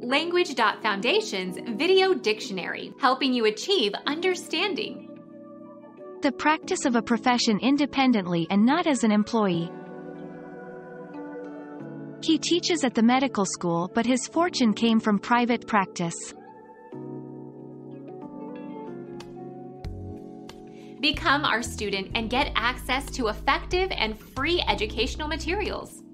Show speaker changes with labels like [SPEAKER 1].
[SPEAKER 1] Language.Foundation's Video Dictionary, helping you achieve understanding.
[SPEAKER 2] The practice of a profession independently and not as an employee. He teaches at the medical school but his fortune came from private practice.
[SPEAKER 1] Become our student and get access to effective and free educational materials.